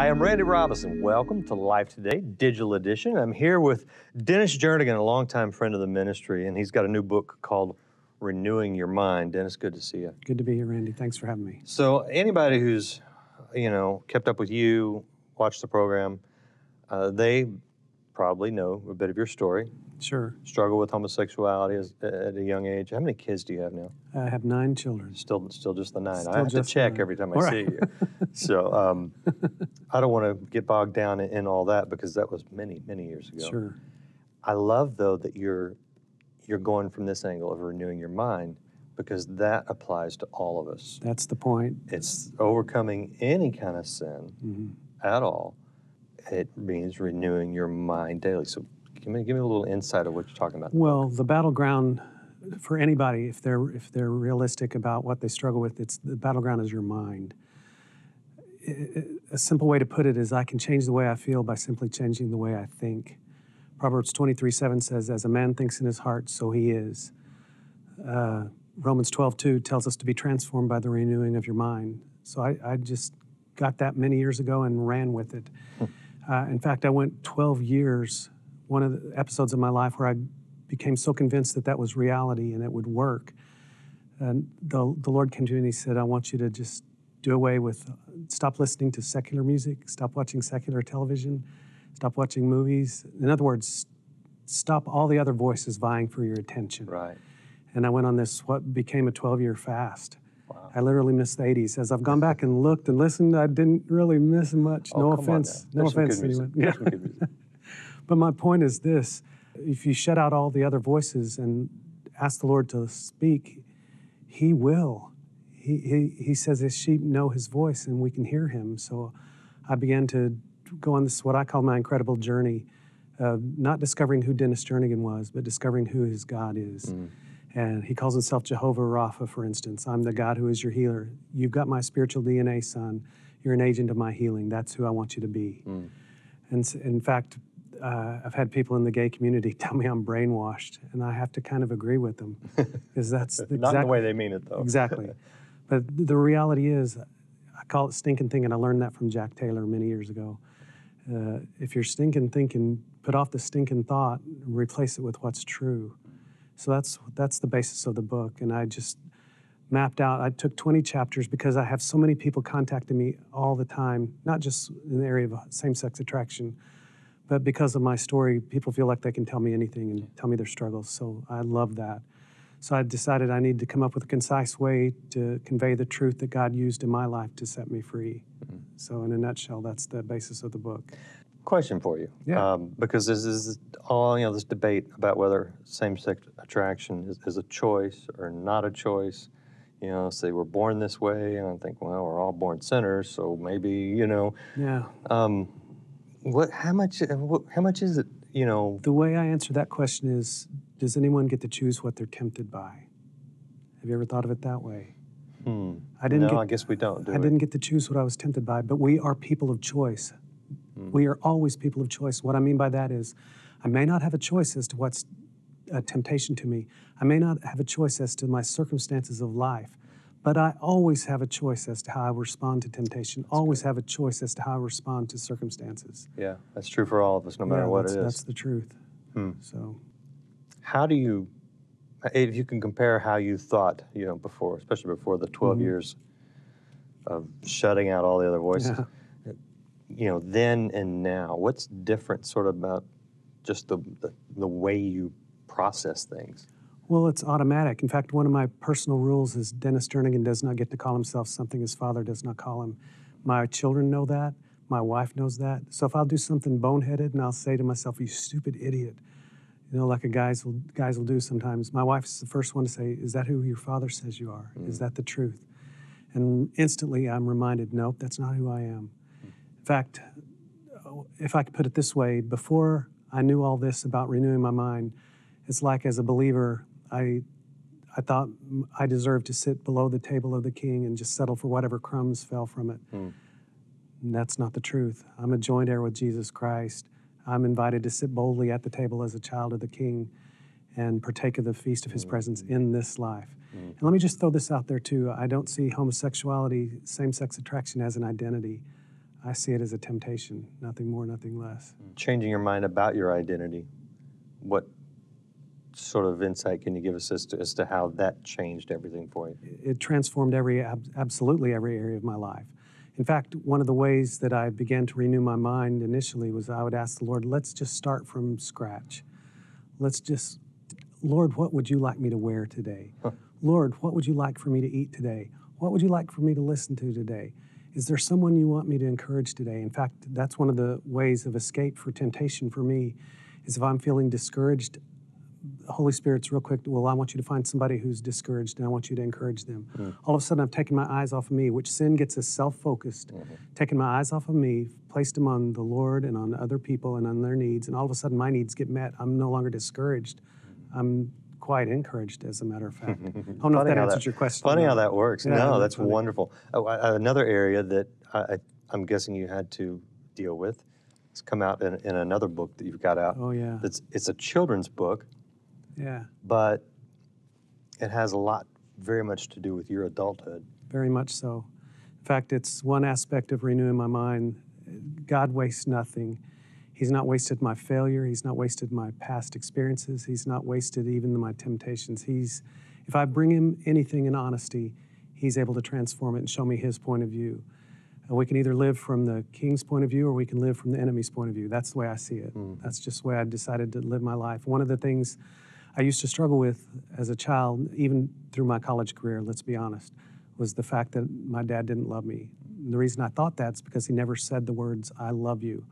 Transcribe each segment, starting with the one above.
Hi, I'm Randy Robison. Welcome to Life Today, Digital Edition. I'm here with Dennis Jernigan, a longtime friend of the ministry, and he's got a new book called Renewing Your Mind. Dennis, good to see you. Good to be here, Randy. Thanks for having me. So, anybody who's, you know, kept up with you, watched the program, uh, they probably know a bit of your story. Sure. Struggle with homosexuality as, at a young age. How many kids do you have now? I have nine children. Still, still just the nine. Still I have to check every time I All see right. you. so um, I don't want to get bogged down in, in all that because that was many, many years ago. Sure. I love though that you're you're going from this angle of renewing your mind because that applies to all of us. That's the point. It's overcoming any kind of sin Mhm. at all. It means renewing your mind daily. So give me give me a little insight of what you're talking about. Well, the battleground for anybody, if they're if they're realistic about what they struggle with, it's the battleground is your mind. A simple way to put it is, I can change the way I feel by simply changing the way I think. Proverbs 23 7 says, As a man thinks in his heart, so he is. Uh, Romans 12 2 tells us to be transformed by the renewing of your mind. So I, I just got that many years ago and ran with it. Uh, in fact, I went 12 years, one of the episodes of my life where I became so convinced that that was reality and it would work. And the, the Lord came to me and He said, I want you to just do away with, stop listening to secular music, stop watching secular television, stop watching movies. In other words, stop all the other voices vying for your attention. Right. And I went on this, what became a 12 year fast. Wow. I literally missed the 80s. As I've gone back and looked and listened, I didn't really miss much. Oh, no offense. No offense, anyone. There's some good music. But my point is this if you shut out all the other voices and ask the Lord to speak, He will. He, he, he says his sheep know his voice and we can hear him. So I began to go on this, what I call my incredible journey, of not discovering who Dennis Jernigan was, but discovering who his God is. Mm. And he calls himself Jehovah Rapha, for instance. I'm the God who is your healer. You've got my spiritual DNA, son. You're an agent of my healing. That's who I want you to be. And in fact, uh, I've had people in the gay community tell me I'm brainwashed, and I have to kind of agree with them because that's the Not exact- the way they mean it though. exactly. But the reality is, I call it stinking thinking. I learned that from Jack Taylor many years ago. Uh, if you're stinking thinking, put off the stinking thought and replace it with what's true. So that's that's the basis of the book, and I just mapped out. I took 20 chapters because I have so many people contacting me all the time, not just in the area of uh, same-sex attraction, but because of my story, people feel like they can tell me anything and tell me their struggles. So I love that. So I decided I need to come up with a concise way to convey the truth that God used in my life to set me free. Mm. So in a nutshell, that's the basis of the book. Question for you. Yeah. Um, because this is all, you know, this debate about whether same sex attraction is, is a choice or not a choice. You know, say we're born this way, and I think, well, we're all born sinners, so maybe, you know, Yeah. um, what, how much, what, how much is it, you know, The way I answer that question is Does anyone get to choose what they're tempted by? Have you ever thought of it that way? hmm, I didn't no, get I guess we don't, do I didn't get to choose what I was tempted by, but we are people of choice. Hmm. We are always people of choice. What I mean by that is, I may not have a choice as to what's a temptation to me. I may not have a choice as to my circumstances of life, but I always have a choice as to how I respond to temptation. always have a choice as to how I respond to circumstances. Yeah, that's true for all of us, no matter Yeah, what it is. That's the truth. Hmm. So, How do you, if you can compare how you thought, you know, before, especially before the 12 Mm-hmm. years of shutting out all the other voices, Yeah. You know, then and now, what's different sort of about just the, the, the way you process things? Well, it's automatic. In fact, one of my personal rules is Dennis Jernigan does not get to call himself something his father does not call him. My children know that. My wife knows that. So if I'll do something boneheaded and I'll say to myself, "You stupid idiot," you know, like a guys will guys will do sometimes. My wife's the first one to say, "Is that who your father says you are? Is mm. that the truth?" And instantly, I'm reminded, "Nope, that's not who I am." In fact, if I could put it this way, before I knew all this about renewing my mind, it's like as a believer, I, I thought I deserved to sit below the table of the king and just settle for whatever crumbs fell from it. Hmm. And that's not the truth. I'm a joint heir with Jesus Christ. I'm invited to sit boldly at the table as a child of the king and partake of the feast of his hmm. presence in this life. Hmm. And let me just throw this out there too. I don't see homosexuality, same sex attraction as an identity. I see it as a temptation, nothing more, nothing less. Changing your mind about your identity. What sort of insight can you give us as to, as to how that changed everything for you? It transformed every, ab- absolutely every area of my life. In fact, one of the ways that I began to renew my mind initially was I would ask the Lord, let's just start from scratch. Let's just, Lord, what would you like me to wear today? Lord, what would you like for me to eat today? What would you like for me to listen to today? Is there someone you want me to encourage today? In fact, that's one of the ways of escape for temptation for me is if I'm feeling discouraged, the Holy Spirit's real quick, well, I want you to find somebody who's discouraged and I want you to encourage them. Hmm. All of a sudden, I've taken my eyes off of me, which sin gets us self focused, mm-hmm. taken my eyes off of me, placed them on the Lord and on other people and on their needs. And all of a sudden, my needs get met. I'm no longer discouraged. Mm-hmm. I'm quite encouraged, as a matter of fact. I don't know if that answers your question. Funny how that works. Yeah, no, that's funny? wonderful. Oh, I- another area that I, I'm guessing you had to deal with. It's come out in, in another book that you've got out. Oh, yeah. It's it's a children's book, Yeah, but it has a lot, very much to do with your adulthood. very much so. In fact, it's one aspect of renewing my mind. God wastes nothing. He's not wasted my failure. He's not wasted my past experiences. He's not wasted even my temptations. He's, if I bring him anything in honesty, he's able to transform it and show me his point of view. And we can either live from the king's point of view or we can live from the enemy's point of view. That's the way I see it. Mm. That's just the way I decided to live my life. One of the things I used to struggle with as a child, even through my college career, let's be honest, was the fact that my dad didn't love me. And the reason I thought that's because he never said the words, I love you.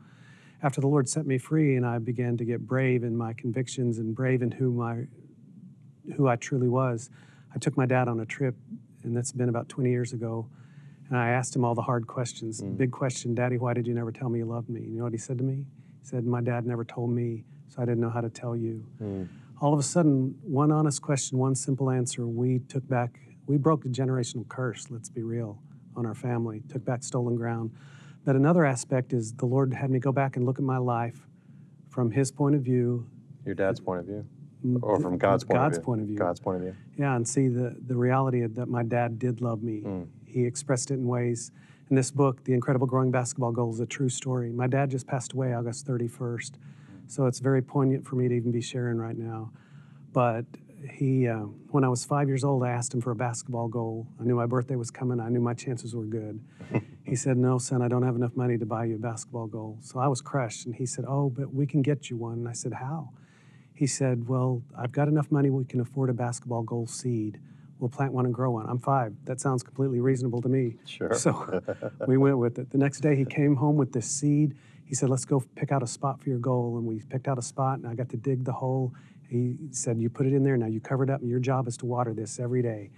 After the Lord set me free and I began to get brave in my convictions and brave in who my who I truly was, I took my dad on a trip, and that's been about 20 years ago. And I asked him all the hard questions. Mm. Big question, Daddy, why did you never tell me you loved me? You know what he said to me? He said, My dad never told me, so I didn't know how to tell you. Mm. All of a sudden, one honest question, one simple answer, we took back, we broke a generational curse, let's be real, on our family, took back stolen ground. But another aspect is the Lord had me go back and look at my life from His point of view, Your dad's point of view, or from God's point God's of view. God's point of view. God's point of view. yeah, and see the, the reality that my dad did love me. He expressed it in ways. In this book, The Incredible Growing Basketball Goal is a true story. My dad just passed away August 31st, so it's very poignant for me to even be sharing right now. But he, uh, when I was five years old, I asked him for a basketball goal. I knew my birthday was coming. I knew my chances were good. he said, "No, son, I don't have enough money to buy you a basketball goal." So I was crushed, and he said, "Oh, but we can get you one." And I said, "How?" He said, Well, I've got enough money we can afford a basketball goal seed. We'll plant one and grow one. I'm five. That sounds completely reasonable to me. Sure. So we went with it. The next day he came home with this seed. He said, Let's go pick out a spot for your goal. And we picked out a spot and I got to dig the hole. He said, You put it in there, now you cover it up, and your job is to water this every day.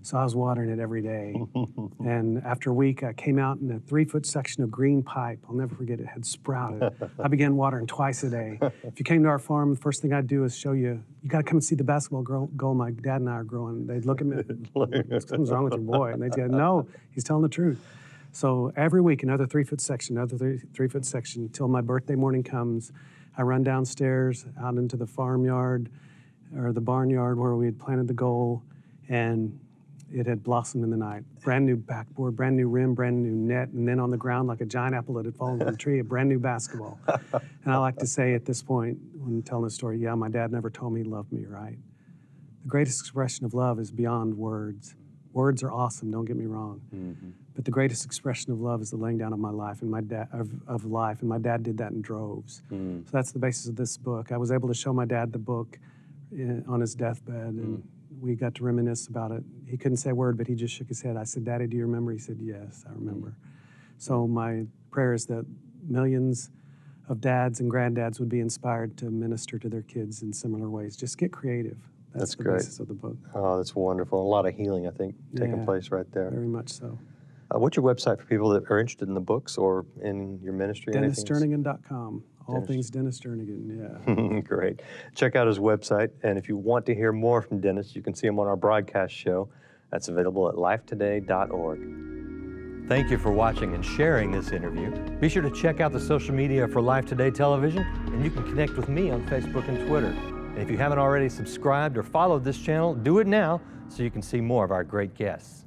So I was watering it every day. and after a week, I came out in a three foot section of green pipe. I'll never forget it, had sprouted. I began watering twice a day. If you came to our farm, the first thing I'd do is show you, you got to come and see the basketball grow, goal my dad and I are growing. They'd look at me, something's wrong with your boy. And they'd say, No, he's telling the truth. So every week, another three foot section, another three, three foot section, until my birthday morning comes. I run downstairs out into the farmyard or the barnyard where we had planted the goal, and it had blossomed in the night. Brand new backboard, brand new rim, brand new net, and then on the ground, like a giant apple that had fallen from the tree, a brand new basketball. and I like to say at this point, when telling the story, yeah, my dad never told me he loved me, right? The greatest expression of love is beyond words. Words are awesome, don't get me wrong. Mm-hmm. But the greatest expression of love is the laying down of my life and my dad of, of life, and my dad did that in droves. Hmm. So that's the basis of this book. I was able to show my dad the book in, on his deathbed, and hmm. we got to reminisce about it. He couldn't say a word, but he just shook his head. I said, "Daddy, do you remember?" He said, "Yes, I remember." Hmm. So my prayer is that millions of dads and granddads would be inspired to minister to their kids in similar ways. Just get creative. That's, That's the great. basis of the book. Oh, that's wonderful. A lot of healing, I think, taking Yeah. place right there. Very much so. Uh, what's your website for people that are interested in the books or in your ministry? anything? DennisJernigan.com. All Dennis- things Dennis Jernigan. Yeah. Great. Check out his website. And if you want to hear more from Dennis, you can see him on our broadcast show. That's available at lifetoday.org. Thank you for watching and sharing this interview. Be sure to check out the social media for Life Today Television, and you can connect with me on Facebook and Twitter. And if you haven't already subscribed or followed this channel, do it now so you can see more of our great guests.